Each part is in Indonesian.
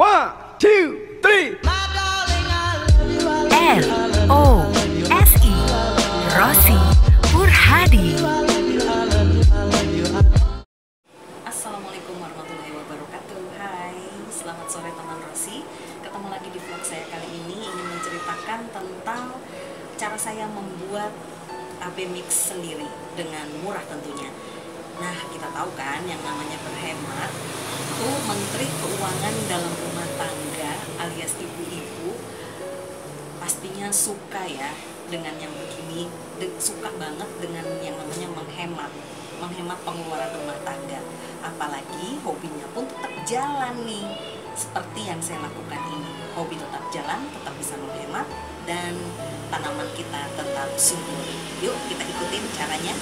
One, two, three. R O S I Rosi Purhadi. Assalamualaikum warahmatullahi wabarakatuh. Hai, selamat sore teman Rosi Ketemu lagi di vlog saya kali ini. Ingin menceritakan tentang cara saya membuat AB mix sendiri Dengan murah tentunya. Nah, kita tahu kan yang namanya berhemat itu Menteri Keuangan dalam rumah tangga alias ibu-ibu pastinya suka ya dengan yang begini suka banget dengan yang namanya menghemat menghemat pengeluaran rumah tangga. Apalagi hobinya pun tetap jalan nih seperti yang saya lakukan ini. Hobi tetap jalan tetap bisa menghemat dan tanaman kita tetap subur. Yuk kita ikutin caranya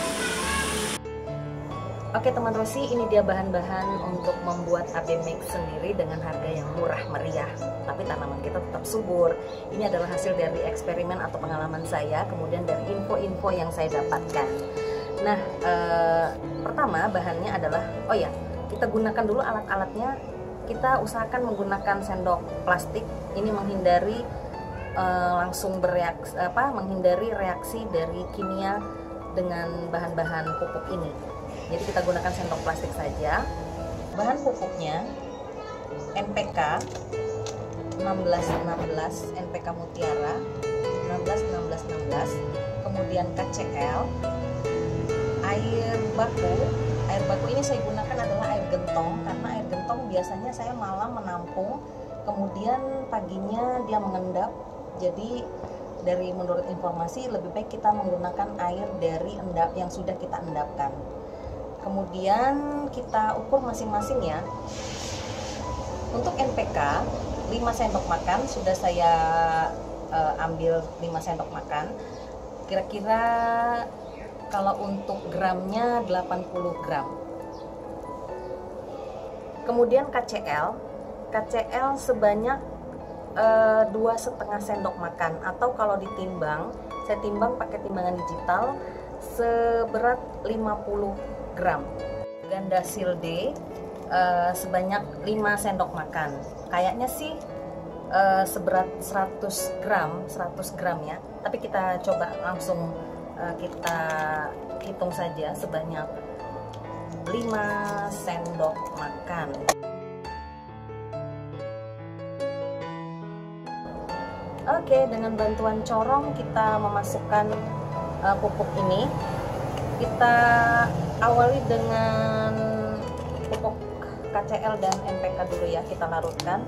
Oke teman Rosi, ini dia bahan-bahan untuk membuat AB mix sendiri dengan harga yang murah meriah. Tapi tanaman kita tetap subur. Ini adalah hasil dari eksperimen atau pengalaman saya, kemudian dari info-info yang saya dapatkan. Nah, eh, pertama bahannya adalah, oh ya, kita gunakan dulu alat-alatnya. Kita usahakan menggunakan sendok plastik. Ini menghindari eh, langsung bereaksi, apa, menghindari reaksi dari kimia dengan bahan-bahan pupuk ini. Jadi kita gunakan sendok plastik saja. Bahan pupuknya NPK 1616 NPK Mutiara 161616 kemudian KCL air baku. Air baku ini saya gunakan adalah air gentong karena air gentong biasanya saya malam menampung kemudian paginya dia mengendap. Jadi dari menurut informasi lebih baik kita menggunakan air dari endap yang sudah kita endapkan kemudian kita ukur masing-masing ya. Untuk NPK 5 sendok makan sudah saya eh, ambil 5 sendok makan. Kira-kira kalau untuk gramnya 80 gram. Kemudian KCL KCL sebanyak eh, dua setengah sendok makan. Atau kalau ditimbang saya timbang pakai timbangan digital seberat 50 gram. Ganda silde uh, sebanyak 5 sendok makan. Kayaknya sih uh, seberat 100 gram 100 gram ya. Tapi kita coba langsung uh, kita hitung saja sebanyak 5 sendok makan. Oke, dengan bantuan corong kita memasukkan uh, pupuk ini. Kita awali dengan pupuk KCL dan NPK dulu ya, kita larutkan.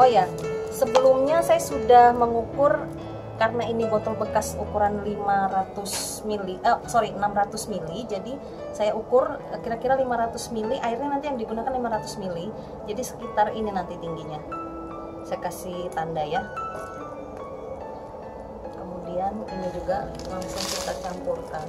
Oh ya, sebelumnya saya sudah mengukur karena ini botol bekas ukuran 500 mili, eh, sorry 600 mili, jadi saya ukur kira-kira 500 mili, airnya nanti yang digunakan 500 mili, jadi sekitar ini nanti tingginya. Saya kasih tanda ya kemudian ini juga langsung kita campurkan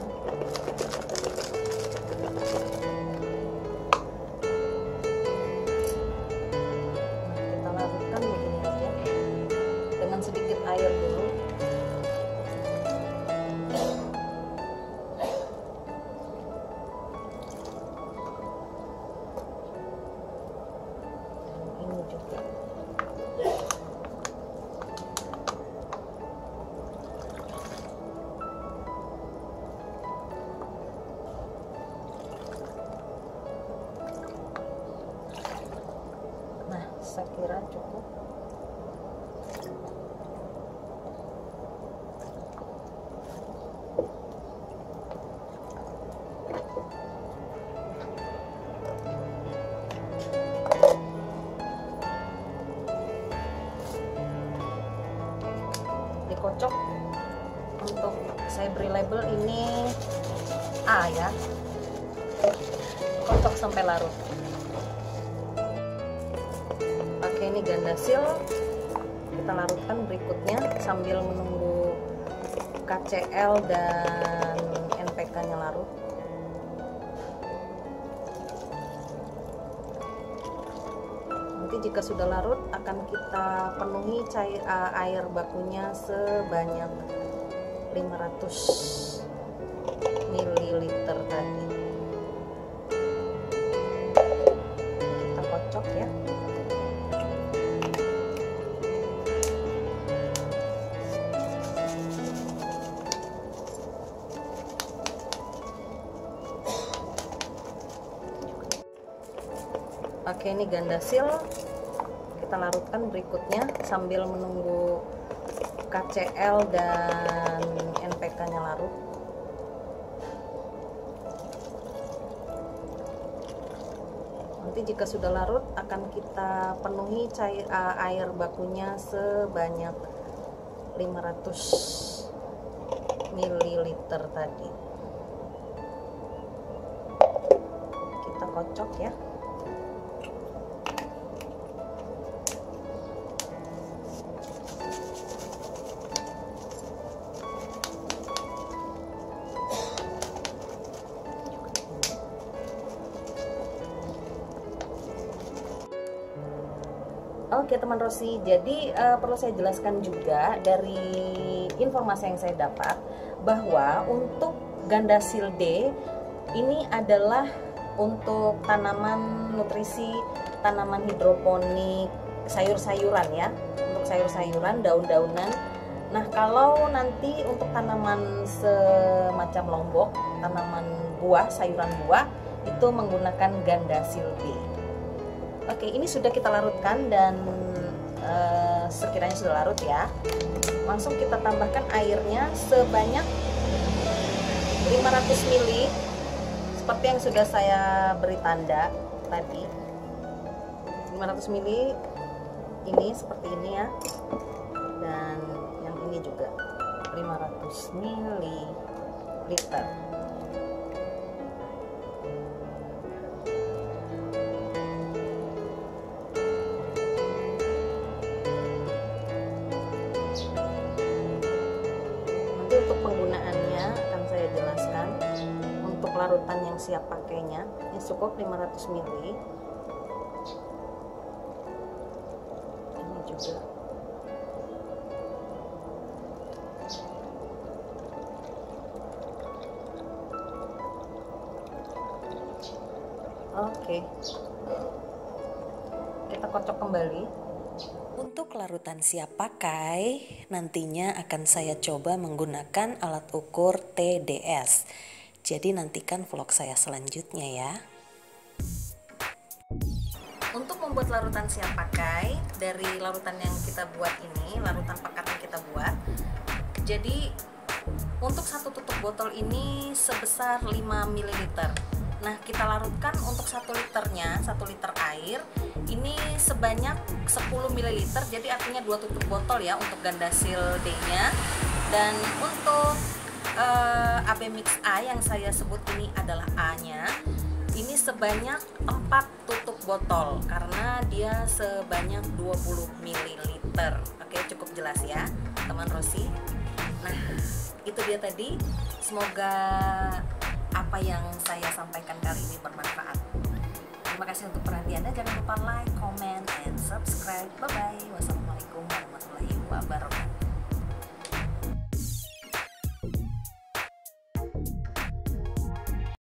Dikocok untuk saya beri label ini A ya. Kocok sampai larut. pakai ini gandasil kita larutkan berikutnya sambil menunggu KCL dan NPK nya larut nanti jika sudah larut akan kita penuhi cair uh, air bakunya sebanyak 500 Oke, ini gandasil kita larutkan berikutnya sambil menunggu KCL dan NPK-nya larut. Nanti jika sudah larut akan kita penuhi cair air bakunya sebanyak 500 ml tadi. Kita kocok ya. Oke teman Rosi, jadi uh, perlu saya jelaskan juga dari informasi yang saya dapat bahwa untuk gandasil D ini adalah untuk tanaman nutrisi, tanaman hidroponik, sayur-sayuran ya, untuk sayur-sayuran, daun-daunan. Nah kalau nanti untuk tanaman semacam lombok, tanaman buah, sayuran buah itu menggunakan gandasil D. Oke, ini sudah kita larutkan dan uh, sekiranya sudah larut ya. Langsung kita tambahkan airnya sebanyak 500 ml seperti yang sudah saya beri tanda tadi. 500 ml ini seperti ini ya. Dan yang ini juga 500 ml liter. Untuk penggunaannya akan saya jelaskan. Untuk larutan yang siap pakainya ini cukup 500 ml ini juga. Oke. Kita kocok kembali larutan siap pakai, nantinya akan saya coba menggunakan alat ukur TDS. Jadi nantikan vlog saya selanjutnya ya. Untuk membuat larutan siap pakai, dari larutan yang kita buat ini, larutan pekat yang kita buat, jadi untuk satu tutup botol ini sebesar 5 ml Nah, kita larutkan untuk satu liternya, satu liter air ini sebanyak 10 ml. Jadi artinya dua tutup botol ya untuk gandasil D-nya. Dan untuk uh, eh, AB Mix A yang saya sebut ini adalah A-nya. Ini sebanyak 4 tutup botol karena dia sebanyak 20 ml. Oke, cukup jelas ya, teman Rosi. Nah, itu dia tadi. Semoga apa yang saya sampaikan kali ini bermanfaat. Terima kasih untuk perhatiannya. Jangan lupa like, comment, and subscribe. Bye-bye. Wassalamualaikum warahmatullahi wabarakatuh.